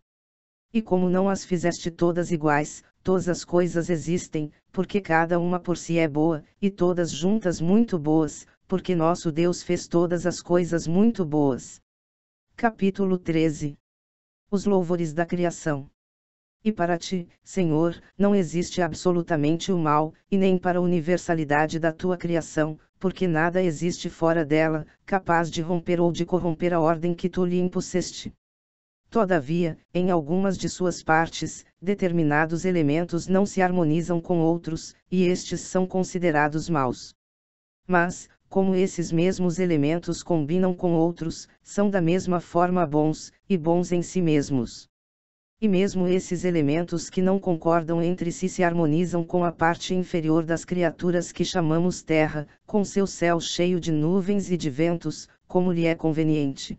A: E como não as fizeste todas iguais, todas as coisas existem, porque cada uma por si é boa, e todas juntas muito boas, porque nosso Deus fez todas as coisas muito boas. Capítulo 13 Os louvores da criação. E para ti, Senhor, não existe absolutamente o mal, e nem para a universalidade da tua criação, porque nada existe fora dela, capaz de romper ou de corromper a ordem que tu lhe impuseste. Todavia, em algumas de suas partes, determinados elementos não se harmonizam com outros, e estes são considerados maus. Mas, como esses mesmos elementos combinam com outros, são da mesma forma bons, e bons em si mesmos. E mesmo esses elementos que não concordam entre si se harmonizam com a parte inferior das criaturas que chamamos terra, com seu céu cheio de nuvens e de ventos, como lhe é conveniente.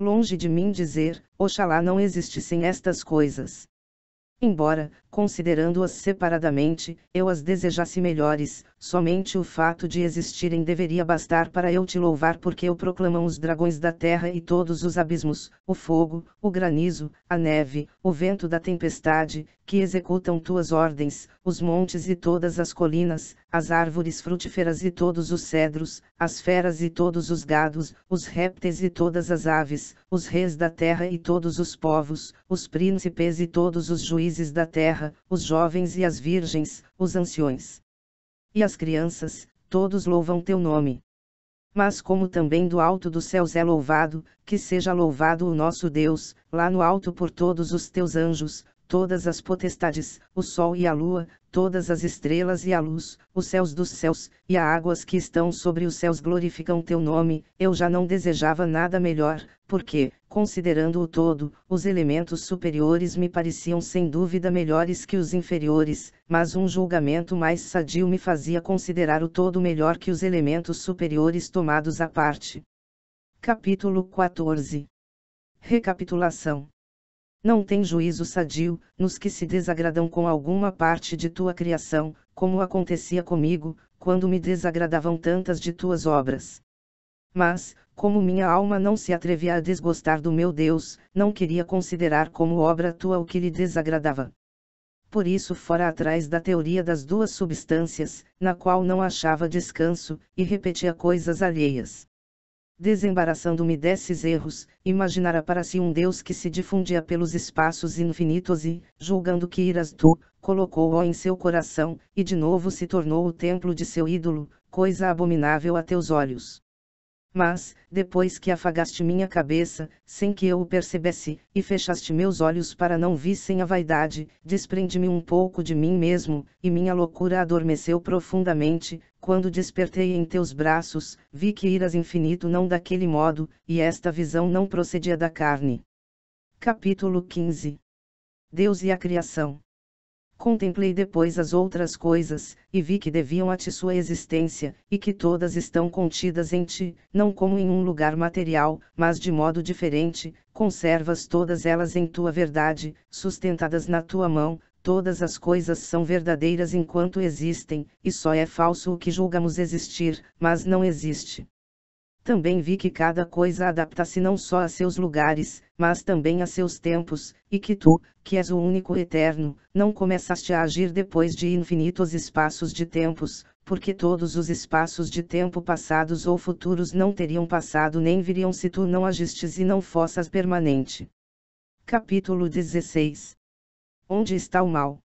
A: Longe de mim dizer, oxalá não existissem estas coisas. Embora, considerando-as separadamente, eu as desejasse melhores, somente o fato de existirem deveria bastar para eu te louvar porque eu proclamam os dragões da terra e todos os abismos, o fogo, o granizo, a neve, o vento da tempestade, que executam tuas ordens, os montes e todas as colinas, as árvores frutíferas e todos os cedros, as feras e todos os gados, os répteis e todas as aves, os reis da terra e todos os povos, os príncipes e todos os juízes da terra, os jovens e as virgens, os anciões e as crianças, todos louvam teu nome. Mas como também do alto dos céus é louvado, que seja louvado o nosso Deus, lá no alto por todos os teus anjos, todas as potestades, o sol e a lua, todas as estrelas e a luz, os céus dos céus, e as águas que estão sobre os céus glorificam teu nome, eu já não desejava nada melhor, porque, considerando o todo, os elementos superiores me pareciam sem dúvida melhores que os inferiores, mas um julgamento mais sadio me fazia considerar o todo melhor que os elementos superiores tomados à parte. Capítulo 14 Recapitulação não tem juízo sadio, nos que se desagradam com alguma parte de tua criação, como acontecia comigo, quando me desagradavam tantas de tuas obras. Mas, como minha alma não se atrevia a desgostar do meu Deus, não queria considerar como obra tua o que lhe desagradava. Por isso fora atrás da teoria das duas substâncias, na qual não achava descanso, e repetia coisas alheias desembaraçando-me desses erros, imaginara para si um Deus que se difundia pelos espaços infinitos e, julgando que iras tu, colocou-o em seu coração, e de novo se tornou o templo de seu ídolo, coisa abominável a teus olhos. Mas, depois que afagaste minha cabeça, sem que eu o percebesse, e fechaste meus olhos para não vissem a vaidade, desprendi-me um pouco de mim mesmo, e minha loucura adormeceu profundamente, quando despertei em teus braços, vi que iras infinito não daquele modo, e esta visão não procedia da carne. Capítulo 15 Deus e a Criação Contemplei depois as outras coisas, e vi que deviam a ti sua existência, e que todas estão contidas em ti, não como em um lugar material, mas de modo diferente, conservas todas elas em tua verdade, sustentadas na tua mão, todas as coisas são verdadeiras enquanto existem, e só é falso o que julgamos existir, mas não existe. Também vi que cada coisa adapta-se não só a seus lugares, mas também a seus tempos, e que tu, que és o único eterno, não começaste a agir depois de infinitos espaços de tempos, porque todos os espaços de tempo passados ou futuros não teriam passado nem viriam se tu não agistes e não fossas permanente. Capítulo 16 Onde está o mal?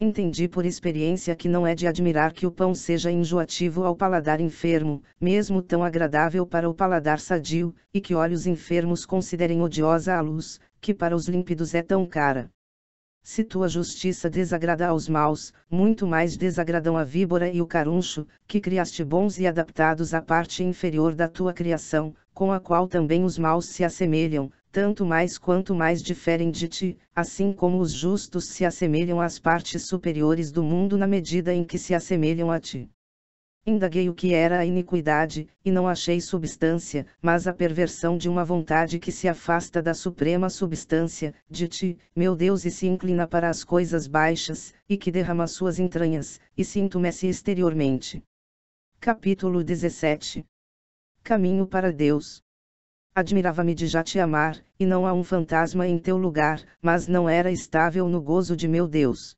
A: Entendi por experiência que não é de admirar que o pão seja enjoativo ao paladar enfermo, mesmo tão agradável para o paladar sadio, e que olhos enfermos considerem odiosa a luz, que para os límpidos é tão cara. Se tua justiça desagrada aos maus, muito mais desagradam a víbora e o caruncho, que criaste bons e adaptados à parte inferior da tua criação, com a qual também os maus se assemelham, tanto mais quanto mais diferem de ti, assim como os justos se assemelham às partes superiores do mundo na medida em que se assemelham a ti. Indaguei o que era a iniquidade, e não achei substância, mas a perversão de uma vontade que se afasta da suprema substância, de ti, meu Deus, e se inclina para as coisas baixas, e que derrama suas entranhas, e se intumesce exteriormente. Capítulo 17 Caminho para Deus. Admirava-me de já te amar, e não há um fantasma em teu lugar, mas não era estável no gozo de meu Deus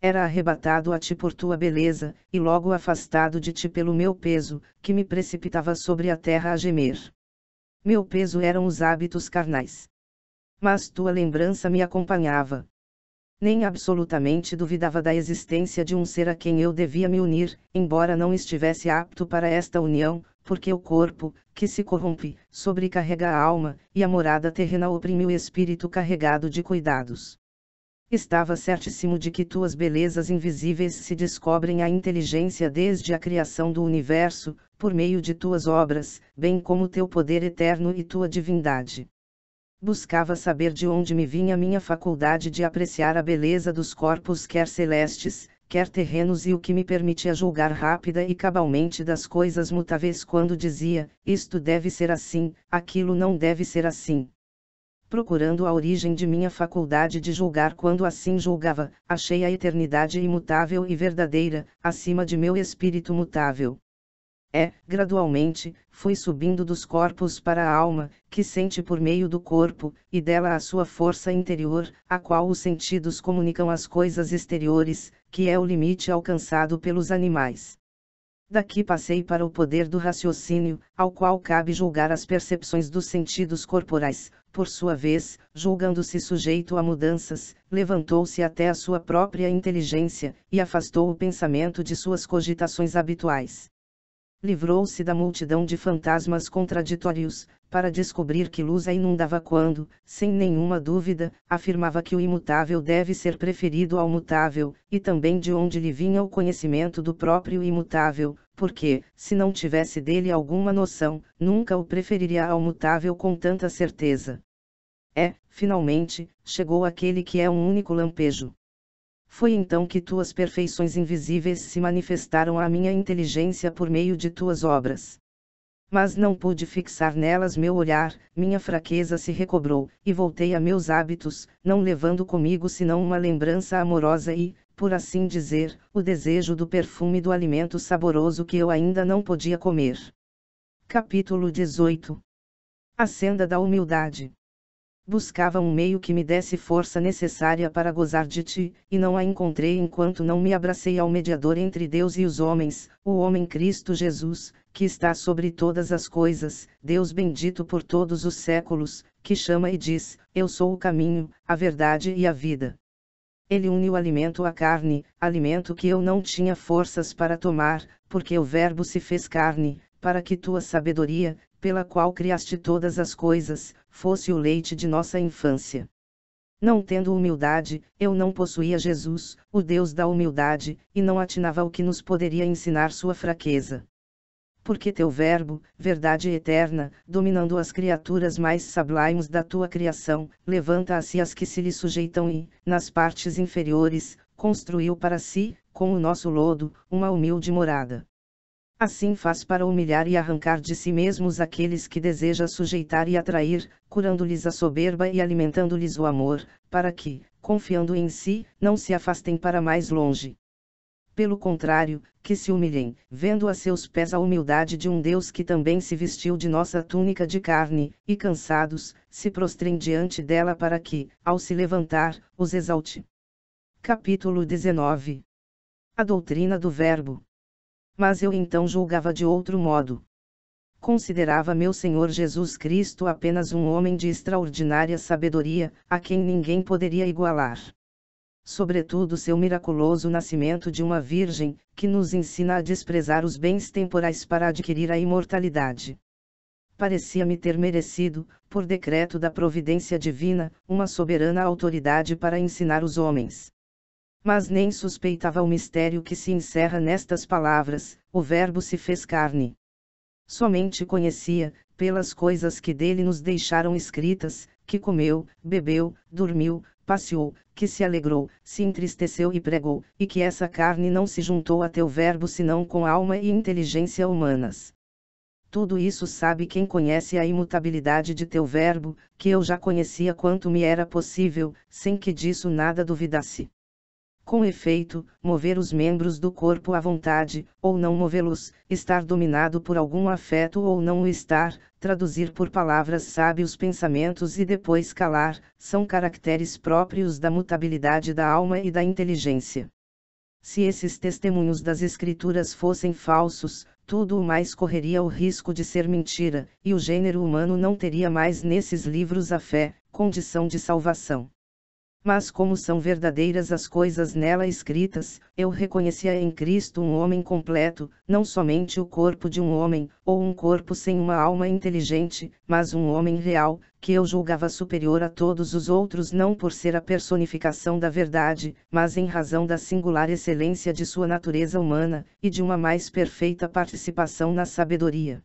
A: era arrebatado a ti por tua beleza, e logo afastado de ti pelo meu peso, que me precipitava sobre a terra a gemer. Meu peso eram os hábitos carnais. Mas tua lembrança me acompanhava. Nem absolutamente duvidava da existência de um ser a quem eu devia me unir, embora não estivesse apto para esta união, porque o corpo, que se corrompe, sobrecarrega a alma, e a morada terrena oprime o espírito carregado de cuidados. Estava certíssimo de que tuas belezas invisíveis se descobrem à inteligência desde a criação do universo, por meio de tuas obras, bem como teu poder eterno e tua divindade. Buscava saber de onde me vinha minha faculdade de apreciar a beleza dos corpos quer celestes, quer terrenos e o que me permitia julgar rápida e cabalmente das coisas mutáveis quando dizia, isto deve ser assim, aquilo não deve ser assim procurando a origem de minha faculdade de julgar quando assim julgava, achei a eternidade imutável e verdadeira, acima de meu espírito mutável. É, gradualmente, fui subindo dos corpos para a alma, que sente por meio do corpo, e dela a sua força interior, a qual os sentidos comunicam às coisas exteriores, que é o limite alcançado pelos animais. Daqui passei para o poder do raciocínio, ao qual cabe julgar as percepções dos sentidos corporais, por sua vez, julgando-se sujeito a mudanças, levantou-se até a sua própria inteligência, e afastou o pensamento de suas cogitações habituais. Livrou-se da multidão de fantasmas contraditórios, para descobrir que luz a inundava quando, sem nenhuma dúvida, afirmava que o imutável deve ser preferido ao mutável, e também de onde lhe vinha o conhecimento do próprio imutável, porque, se não tivesse dele alguma noção, nunca o preferiria ao mutável com tanta certeza. É, finalmente, chegou aquele que é um único lampejo. Foi então que tuas perfeições invisíveis se manifestaram à minha inteligência por meio de tuas obras. Mas não pude fixar nelas meu olhar, minha fraqueza se recobrou, e voltei a meus hábitos, não levando comigo senão uma lembrança amorosa e, por assim dizer, o desejo do perfume do alimento saboroso que eu ainda não podia comer. Capítulo 18 A senda da humildade buscava um meio que me desse força necessária para gozar de ti, e não a encontrei enquanto não me abracei ao mediador entre Deus e os homens, o homem Cristo Jesus, que está sobre todas as coisas, Deus bendito por todos os séculos, que chama e diz: Eu sou o caminho, a verdade e a vida. Ele une o alimento à carne, alimento que eu não tinha forças para tomar, porque o Verbo se fez carne, para que tua sabedoria, pela qual criaste todas as coisas, fosse o leite de nossa infância. Não tendo humildade, eu não possuía Jesus, o Deus da humildade, e não atinava o que nos poderia ensinar sua fraqueza. Porque teu Verbo, verdade eterna, dominando as criaturas mais sublimes da tua criação, levanta a si as que se lhe sujeitam e, nas partes inferiores, construiu para si, com o nosso lodo, uma humilde morada. Assim faz para humilhar e arrancar de si mesmos aqueles que deseja sujeitar e atrair, curando-lhes a soberba e alimentando-lhes o amor, para que, confiando em si, não se afastem para mais longe. Pelo contrário, que se humilhem, vendo a seus pés a humildade de um Deus que também se vestiu de nossa túnica de carne, e cansados, se prostrem diante dela para que, ao se levantar, os exalte. Capítulo 19 A doutrina do Verbo mas eu então julgava de outro modo. Considerava meu Senhor Jesus Cristo apenas um homem de extraordinária sabedoria, a quem ninguém poderia igualar. Sobretudo seu miraculoso nascimento de uma virgem, que nos ensina a desprezar os bens temporais para adquirir a imortalidade. Parecia-me ter merecido, por decreto da providência divina, uma soberana autoridade para ensinar os homens mas nem suspeitava o mistério que se encerra nestas palavras: o Verbo se fez carne. Somente conhecia, pelas coisas que dele nos deixaram escritas, que comeu, bebeu, dormiu, passeou, que se alegrou, se entristeceu e pregou, e que essa carne não se juntou a teu verbo senão com alma e inteligência humanas. Tudo isso sabe quem conhece a imutabilidade de teu verbo, que eu já conhecia quanto me era possível, sem que disso nada duvidasse. Com efeito, mover os membros do corpo à vontade, ou não movê-los, estar dominado por algum afeto ou não o estar, traduzir por palavras sábios pensamentos e depois calar, são caracteres próprios da mutabilidade da alma e da inteligência. Se esses testemunhos das Escrituras fossem falsos, tudo o mais correria o risco de ser mentira, e o gênero humano não teria mais nesses livros a fé, condição de salvação. Mas como são verdadeiras as coisas nela escritas, eu reconhecia em Cristo um homem completo, não somente o corpo de um homem, ou um corpo sem uma alma inteligente, mas um homem real, que eu julgava superior a todos os outros não por ser a personificação da verdade, mas em razão da singular excelência de sua natureza humana, e de uma mais perfeita participação na sabedoria.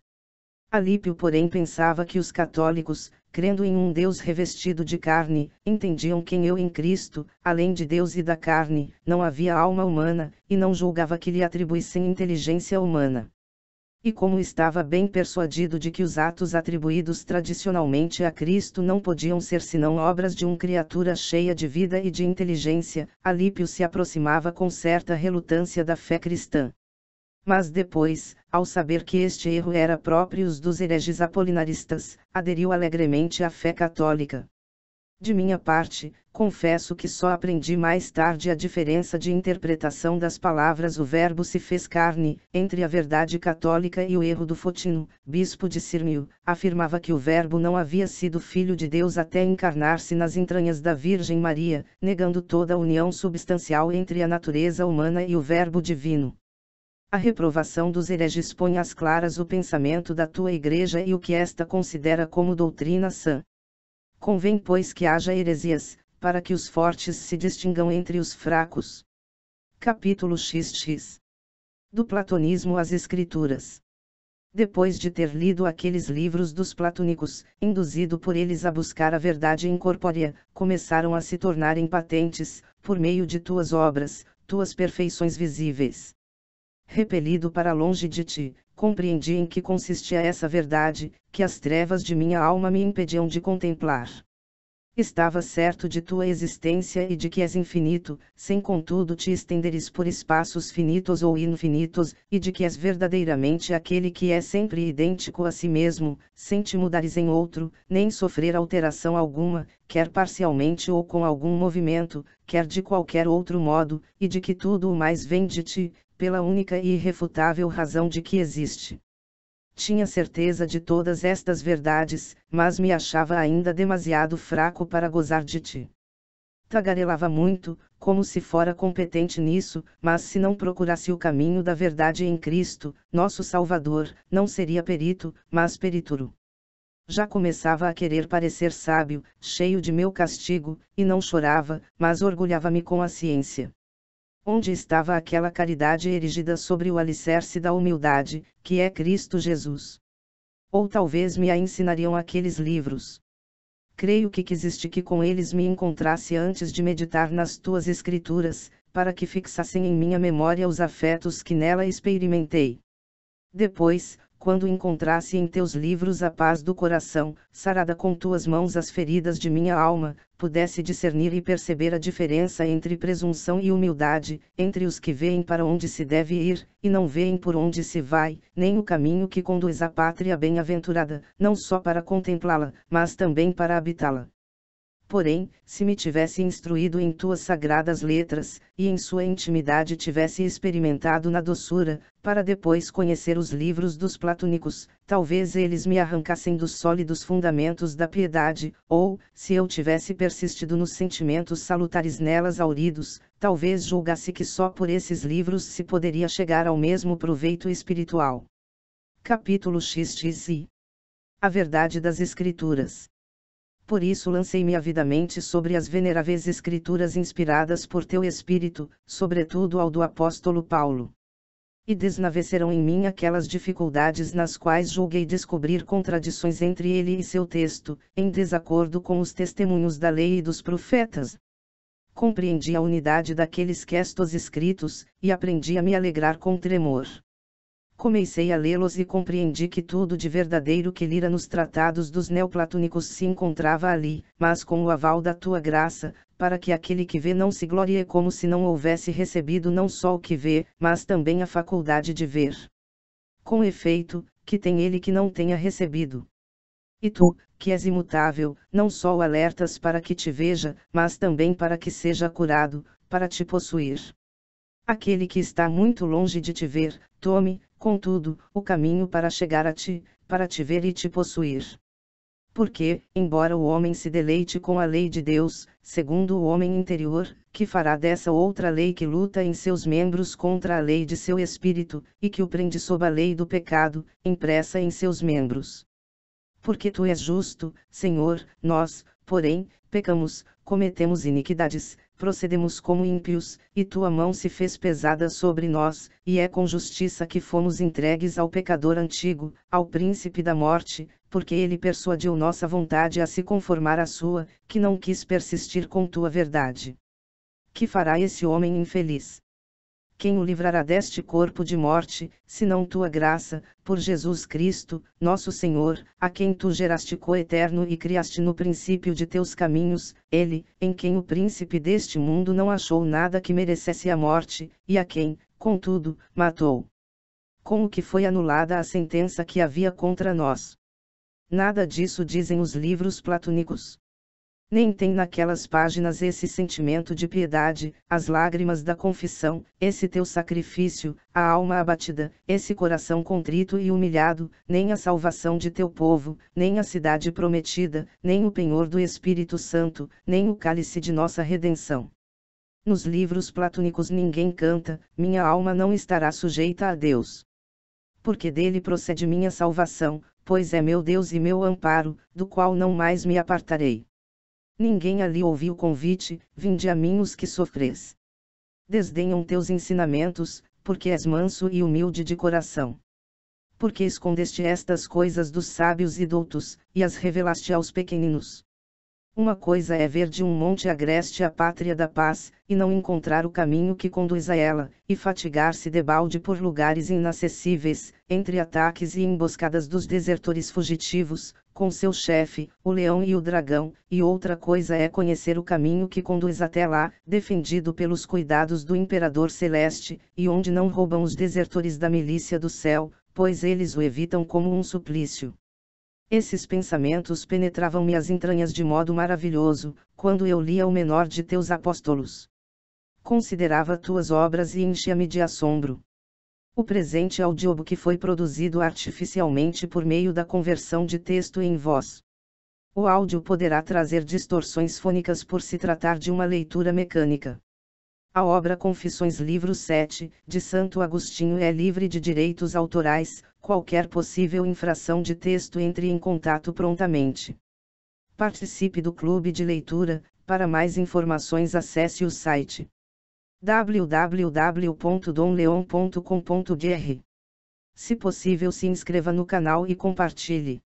A: Alípio porém pensava que os católicos, crendo em um Deus revestido de carne, entendiam quem eu em Cristo, além de Deus e da carne, não havia alma humana, e não julgava que lhe atribuíssem inteligência humana. E como estava bem persuadido de que os atos atribuídos tradicionalmente a Cristo não podiam ser senão obras de uma criatura cheia de vida e de inteligência, Alípio se aproximava com certa relutância da fé cristã. Mas depois, ao saber que este erro era próprio dos hereges apolinaristas, aderiu alegremente à fé católica. De minha parte, confesso que só aprendi mais tarde a diferença de interpretação das palavras o Verbo se fez carne, entre a verdade católica e o erro do Fotino, bispo de Sirmio, afirmava que o Verbo não havia sido filho de Deus até encarnar-se nas entranhas da Virgem Maria, negando toda a união substancial entre a natureza humana e o Verbo divino. A reprovação dos hereges põe às claras o pensamento da tua igreja e o que esta considera como doutrina sã. Convém, pois, que haja heresias, para que os fortes se distingam entre os fracos. Capítulo XX Do Platonismo às Escrituras. Depois de ter lido aqueles livros dos platônicos, induzido por eles a buscar a verdade incorpórea, começaram a se tornarem patentes, por meio de tuas obras, tuas perfeições visíveis repelido para longe de ti, compreendi em que consistia essa verdade, que as trevas de minha alma me impediam de contemplar. Estava certo de tua existência e de que és infinito, sem contudo te estenderes por espaços finitos ou infinitos, e de que és verdadeiramente aquele que é sempre idêntico a si mesmo, sem te mudares em outro, nem sofrer alteração alguma, quer parcialmente ou com algum movimento, quer de qualquer outro modo, e de que tudo o mais vem de ti, pela única e irrefutável razão de que existe. Tinha certeza de todas estas verdades, mas me achava ainda demasiado fraco para gozar de ti. Tagarelava muito, como se fora competente nisso, mas se não procurasse o caminho da verdade em Cristo, nosso Salvador, não seria perito, mas perituro. Já começava a querer parecer sábio, cheio de meu castigo, e não chorava, mas orgulhava-me com a ciência. Onde estava aquela caridade erigida sobre o alicerce da humildade, que é Cristo Jesus? Ou talvez me a ensinariam aqueles livros. Creio que quisiste que com eles me encontrasse antes de meditar nas tuas escrituras, para que fixassem em minha memória os afetos que nela experimentei. Depois, quando encontrasse em teus livros a paz do coração, sarada com tuas mãos as feridas de minha alma, pudesse discernir e perceber a diferença entre presunção e humildade, entre os que veem para onde se deve ir, e não veem por onde se vai, nem o caminho que conduz à pátria bem-aventurada, não só para contemplá-la, mas também para habitá-la. Porém, se me tivesse instruído em tuas sagradas letras, e em sua intimidade tivesse experimentado na doçura, para depois conhecer os livros dos platônicos, talvez eles me arrancassem dos sólidos fundamentos da piedade, ou, se eu tivesse persistido nos sentimentos salutares nelas auridos, talvez julgasse que só por esses livros se poderia chegar ao mesmo proveito espiritual. Capítulo XXI A Verdade das Escrituras por isso lancei-me avidamente sobre as veneráveis escrituras inspiradas por teu Espírito, sobretudo ao do apóstolo Paulo. E desnaveceram em mim aquelas dificuldades nas quais julguei descobrir contradições entre ele e seu texto, em desacordo com os testemunhos da lei e dos profetas, compreendi a unidade daqueles questos escritos, e aprendi a me alegrar com tremor. Comecei a lê-los e compreendi que tudo de verdadeiro que lira nos tratados dos neoplatônicos se encontrava ali, mas com o aval da tua graça, para que aquele que vê não se glorie como se não houvesse recebido não só o que vê, mas também a faculdade de ver. Com efeito, que tem ele que não tenha recebido. E tu, que és imutável, não só o alertas para que te veja, mas também para que seja curado, para te possuir. Aquele que está muito longe de te ver, tome, contudo, o caminho para chegar a ti, para te ver e te possuir. Porque, embora o homem se deleite com a lei de Deus, segundo o homem interior, que fará dessa outra lei que luta em seus membros contra a lei de seu espírito, e que o prende sob a lei do pecado, impressa em seus membros. Porque tu és justo, Senhor, nós, porém, pecamos, cometemos iniquidades, procedemos como ímpios, e tua mão se fez pesada sobre nós, e é com justiça que fomos entregues ao pecador antigo, ao príncipe da morte, porque ele persuadiu nossa vontade a se conformar à sua, que não quis persistir com tua verdade. Que fará esse homem infeliz? Quem o livrará deste corpo de morte, senão tua graça, por Jesus Cristo, nosso Senhor, a quem tu geraste coeterno e criaste no princípio de teus caminhos, ele, em quem o príncipe deste mundo não achou nada que merecesse a morte, e a quem, contudo, matou. Com o que foi anulada a sentença que havia contra nós. Nada disso dizem os livros platônicos nem tem naquelas páginas esse sentimento de piedade, as lágrimas da confissão, esse teu sacrifício, a alma abatida, esse coração contrito e humilhado, nem a salvação de teu povo, nem a cidade prometida, nem o penhor do Espírito Santo, nem o cálice de nossa redenção. Nos livros platônicos ninguém canta, minha alma não estará sujeita a Deus. Porque dele procede minha salvação, pois é meu Deus e meu amparo, do qual não mais me apartarei. Ninguém ali ouviu o convite, vinde a mim os que sofres. Desdenham teus ensinamentos, porque és manso e humilde de coração. Porque escondeste estas coisas dos sábios e doutos, e as revelaste aos pequeninos. Uma coisa é ver de um monte agreste a pátria da paz, e não encontrar o caminho que conduz a ela, e fatigar-se debalde por lugares inacessíveis, entre ataques e emboscadas dos desertores fugitivos, com seu chefe, o leão e o dragão, e outra coisa é conhecer o caminho que conduz até lá, defendido pelos cuidados do imperador celeste, e onde não roubam os desertores da milícia do céu, pois eles o evitam como um suplício. Esses pensamentos penetravam-me as entranhas de modo maravilhoso, quando eu lia o menor de teus apóstolos. Considerava tuas obras e enchia-me de assombro. O presente audiobook foi produzido artificialmente por meio da conversão de texto em voz. O áudio poderá trazer distorções fônicas por se tratar de uma leitura mecânica. A obra Confissões Livro 7, de Santo Agostinho é livre de direitos autorais, qualquer possível infração de texto entre em contato prontamente. Participe do clube de leitura, para mais informações acesse o site www.domleon.com.br. Se possível se inscreva no canal e compartilhe.